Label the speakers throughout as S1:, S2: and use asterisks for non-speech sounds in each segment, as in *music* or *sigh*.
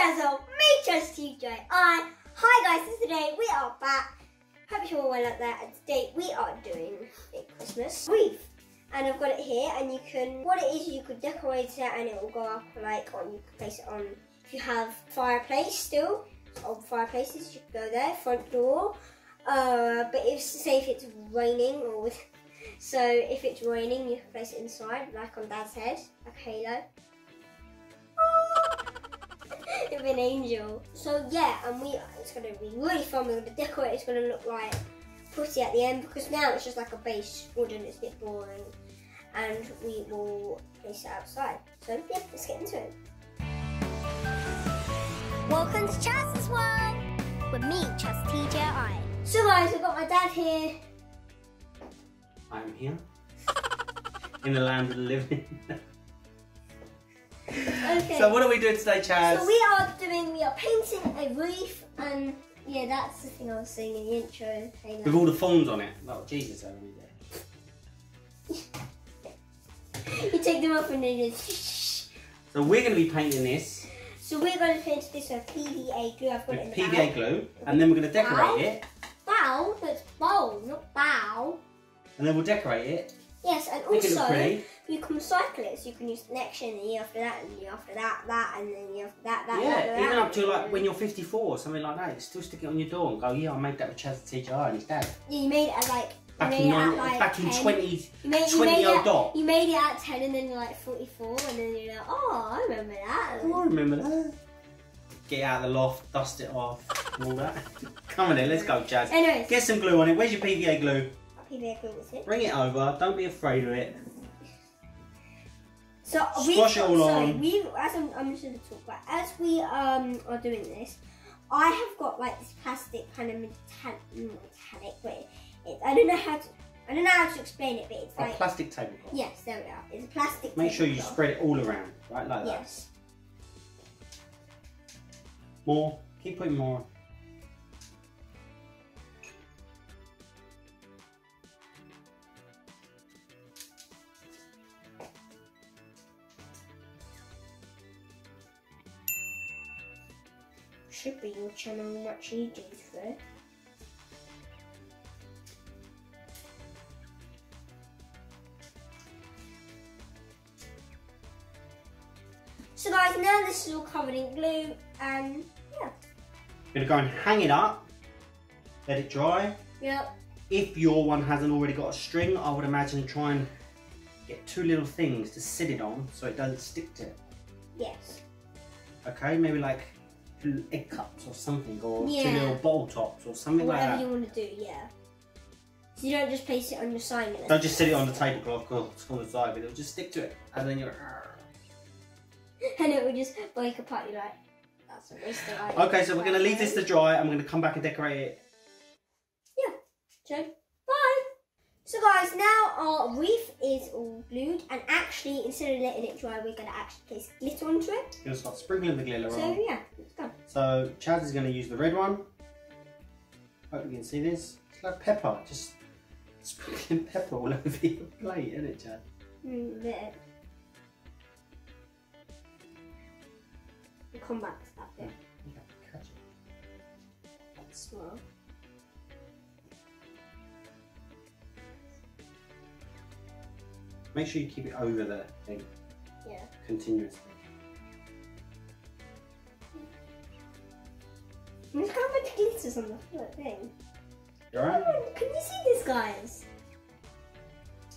S1: Chazzo, me Chaz TJ. Hi guys, so today we are back. Hope you're all well out there. And today we are doing a Christmas wreath, and I've got it here. And you can, what it is, you could decorate it, and it will go up like on. You can place it on if you have fireplace still, old fireplaces. You can go there, front door. Uh, but if say if it's raining or with, so if it's raining, you can place it inside, like on Dad's head, like halo. It'll be an angel. So yeah, and we it's gonna be really fun. We're gonna decorate. It's gonna look like pretty at the end because now it's just like a base wooden. It's a bit boring, and we will place it outside. So yeah, let's get into it. Welcome to Chaz's World with me, Chaz TJI. So guys, I've got my dad here.
S2: I'm here. In the land of the living. *laughs*
S1: Okay.
S2: so what are we doing today, Chaz?
S1: So we are doing, we are painting a wreath, and yeah, that's the thing I was saying in the intro.
S2: With all the fawns on it. Oh, Jesus, many *laughs* there?
S1: you take them off and then just.
S2: So we're going to be painting this
S1: So we're going to paint this with PVA glue. I've got
S2: with
S1: it in
S2: PVA glue, and then we're going to decorate
S1: Bow?
S2: it,
S1: Bow, that's bow, not bow.
S2: and then we'll decorate it,
S1: Yes, and
S2: make
S1: also you can recycle it. So you can use the next year, and the year after that, and the year after that, that, and then the year after that, that.
S2: yeah,
S1: that,
S2: even
S1: that.
S2: up to like when you're 54 or something like that, you still stick it on your door and go, yeah, I made that with Chaz the TJI and his dad.
S1: Yeah, you made it at like.
S2: Back in, nine,
S1: like
S2: back in 20,
S1: You made, you
S2: 20
S1: made
S2: old
S1: it,
S2: dot.
S1: You made it at 10 and then you're like 44 and then you're like, oh, I remember that.
S2: Oh, I remember that. Get out of the loft, dust it off, and all that. *laughs* Come on then, let's go, Chaz.
S1: Anyways,
S2: Get some glue on it. Where's your PVA glue?
S1: PVA glue it.
S2: Bring it over. Don't be afraid of it.
S1: So
S2: Squash it all
S1: sorry,
S2: on.
S1: We, as I'm, I'm just going to talk about, as we um are doing this, I have got like this plastic kind of metallic, metallic but it, I don't know how to, I don't know how to explain it, but it's
S2: A
S1: like,
S2: plastic tablecloth.
S1: yes, there we are. It's a plastic.
S2: Make sure you spread it all around, right, like that.
S1: Yes.
S2: More. Keep putting more.
S1: Should be your channel much easier for. So guys, now this is all covered in glue and yeah.
S2: Gonna go and hang it up. Let it dry.
S1: Yep.
S2: If your one hasn't already got a string, I would imagine try and get two little things to sit it on so it doesn't stick to it.
S1: Yes.
S2: Okay, maybe like egg cups or something, or two little bowl tops or something like that.
S1: Whatever you want to do, yeah. So you don't just place it on your sign.
S2: Don't just sit it on the tablecloth it's on the side, but it'll just stick to it, and then you're. *laughs*
S1: and it will just break apart. You're like, that's a waste of.
S2: Okay, so we're gonna leave this to dry. I'm gonna come back and decorate it.
S1: Yeah. bye. So guys, now our wreath is all glued, and actually, instead of letting it dry, we're gonna actually place glitter onto it.
S2: You're Gonna start sprinkling the glitter
S1: So
S2: on.
S1: So yeah, let's go.
S2: So Chaz is gonna use the red one. Hope you can see this. It's like pepper, just sprinkling pepper all *laughs* over your plate, isn't it, Chaz?
S1: Mm, there. We'll come back to that bit.
S2: Okay, catch it.
S1: That's small.
S2: Make sure you keep it over the thing
S1: Yeah.
S2: continuously.
S1: Look how much glitter's on the thing.
S2: You alright?
S1: Oh, Can you see this, guys?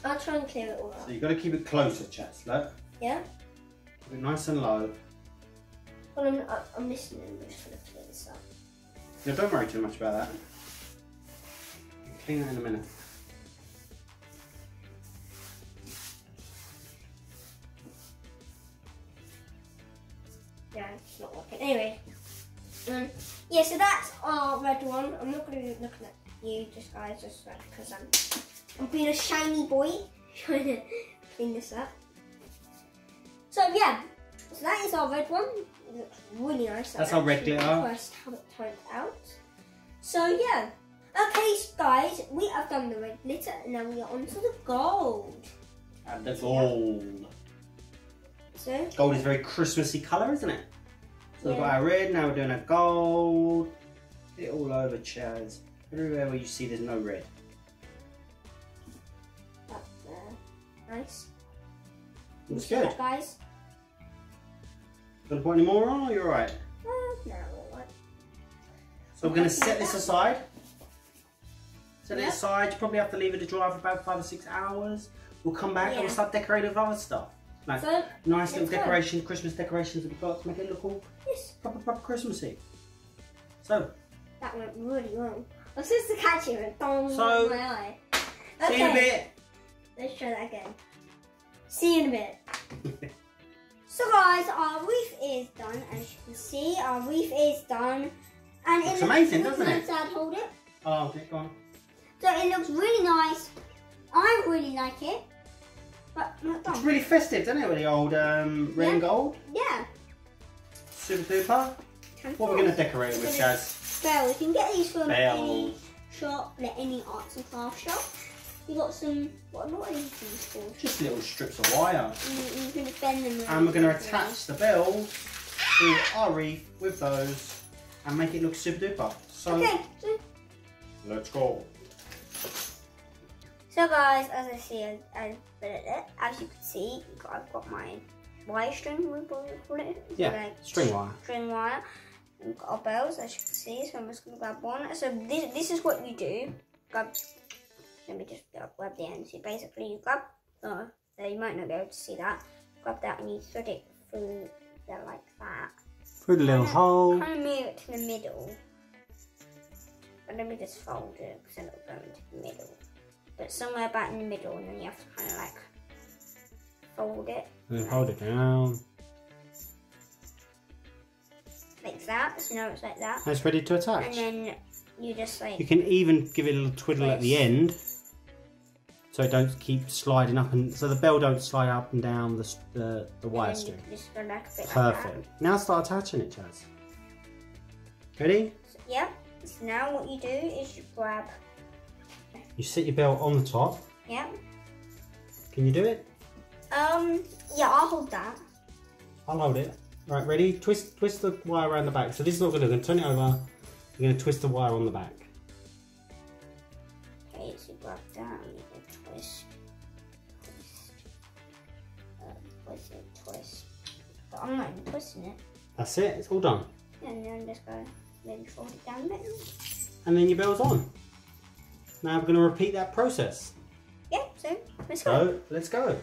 S1: I'll try and clear it all
S2: So you've got to keep it closer, Chaz. Look.
S1: Yeah?
S2: Keep it nice and low.
S1: Well, I'm, I'm listening. I'm just gonna clear this up.
S2: No, don't worry too much about that. Clean that in a minute.
S1: Yeah, it's not working. Anyway, um, yeah, so that's our red one. I'm not going to be looking at you, just guys, just because I'm, I'm being a shiny boy, *laughs* trying to clean this up. So yeah, so that is our red one. It looks really nice.
S2: That's our red glitter.
S1: impressed how it turned out. So yeah. Okay, guys, we have done the red glitter, and now we are on to the gold.
S2: And the gold.
S1: So
S2: Gold is a very Christmassy colour, isn't it? So we've got our red, now we're doing a gold. It all over Chaz. Everywhere where you see there's no red.
S1: Up there. Nice.
S2: Looks good.
S1: that, guys.
S2: Gonna put any more on or you're alright?
S1: Uh, no, alright.
S2: So we're gonna set this aside. Set it aside, you probably have to leave it to dry for about five or six hours. We'll come back and we'll start decorating with other stuff. Like
S1: So,
S2: nice little
S1: let's
S2: decorations, Christmas decorations that we've got to make it look all
S1: yes,
S2: proper, proper Christmassy. So,
S1: that went really wrong. I was supposed to catch it and dong
S2: So-
S1: my eye.
S2: see you in a bit.
S1: Let's try that again. See you in a bit. *laughs* So guys, our reef is done. As you can see, our reef is done. And
S2: it's
S1: it
S2: amazing, doesn't it?
S1: Dad, hold it.
S2: Oh, okay, go on.
S1: So it looks really nice. I really like it. But not
S2: It's really festive, doesn't it, with the old um, red and
S1: Yeah.
S2: gold?
S1: Yeah.
S2: Super duper. What are we going to decorate it with, Chaz?
S1: Bell. You can get these from any shop, like any arts and crafts shop. You got some. What, what are these things called?
S2: Just little strips of wire.
S1: You, you can bend them.
S2: And we're going to attach the bells to our wreath with those and make it look super duper. So,
S1: Okay. So,
S2: let's go.
S1: So guys, as I see, I, I put it there. As you can see, I've got my wire string. We call it.
S2: Yeah,
S1: Like
S2: string wire.
S1: string wire. We've got our bells, as you can see. So I'm just gonna grab one. So this this is what you do. Grab. Let me just grab, grab the end. So basically, you grab. Oh, so you might not be able to see that. Grab that and you thread it through there like that.
S2: Through the little hole.
S1: Kind of move it to the middle. But let me just fold it because then it'll go into the middle. But somewhere about in the middle, and then you have to kind of like fold it
S2: And hold it down.
S1: like that. So now it's like that.
S2: And it's ready to attach.
S1: And then you just like
S2: You can even give it a little twiddle at the end. So it don't keep sliding up and so the bell don't slide up and down the, the, the wire
S1: and then
S2: string.
S1: just go like
S2: Perfect. Now start attaching it, Chaz. Ready?
S1: So, yeah. So now what you do is you grab.
S2: You sit your belt on the top.
S1: Yeah.
S2: Can you do it?
S1: Um. Yeah, I'll hold that.
S2: I'll hold it. Right, ready? Twist twist the wire around the back. So this is what we're going to do. We're going to turn it over. We're going to twist the wire on the back.
S1: Okay, so you grab that and you can twist, twist, uh, twist it, twist. But I'm not even twisting it.
S2: That's it. It's all done.
S1: And then just go maybe fold it down a bit.
S2: And then your bell's on. Now we're going to repeat that process.
S1: Yeah, so let's go.
S2: So let's go.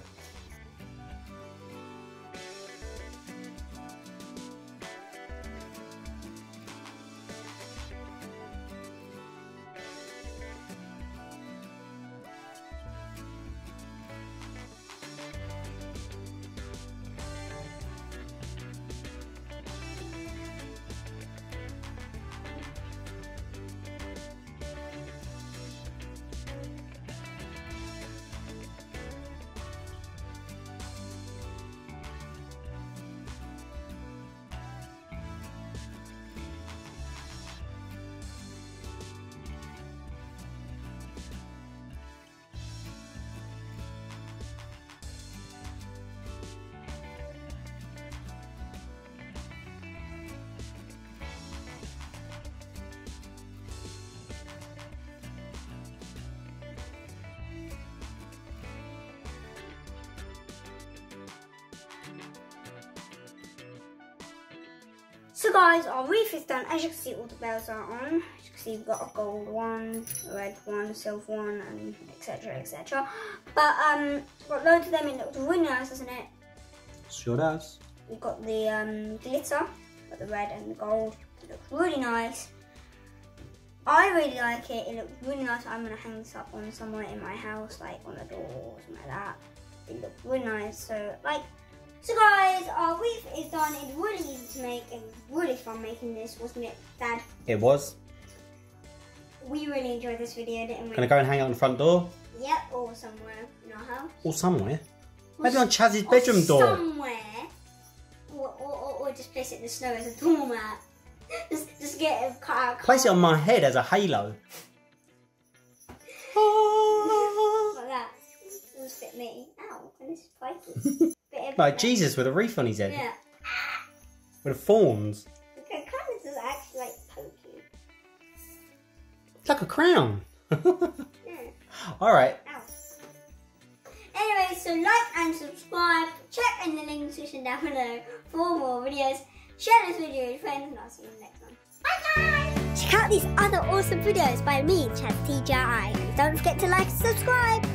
S1: So guys, our reef is done. As you can see, all the bells are on. As you can see, we've got a gold one, a red one, a silver one, and etc. etc. But um, got loads of them. It looks really nice, doesn't it?
S2: Sure does.
S1: We've got the um, glitter, got the red and the gold. It looks really nice. I really like it. It looks really nice. I'm gonna hang this up on somewhere in my house, like on a door or something like that. It looks really nice. So like, so guys, our reef is done. It's really easy to make. and really fun making this, wasn't it, Dad?
S2: It was.
S1: We really enjoyed this video, didn't we?
S2: Gonna go and hang it on the front door
S1: Yep, or somewhere in our house.
S2: or somewhere.
S1: Or
S2: Maybe on Chaz's bedroom door.
S1: Somewhere. Or, or, or, just place it in the snow as a doormat. *laughs* just, just get a car.
S2: Place it on my head as a halo. *laughs*
S1: Like that. Just fit me. Ow, and this is spiky. *laughs* Bit of-
S2: like Jesus with a wreath on his head.
S1: Yeah.
S2: With thorns.
S1: Okay, kind of does actually like poke.
S2: It's like a crown.
S1: Yeah. *laughs*
S2: All right.
S1: Ow. Anyway, so like and subscribe. Check in the link description down below for more videos. Share this video with friends, and I'll see you in the next one. Bye guys! Check out these other awesome videos by me, Chaz TJI. And don't forget to like and subscribe.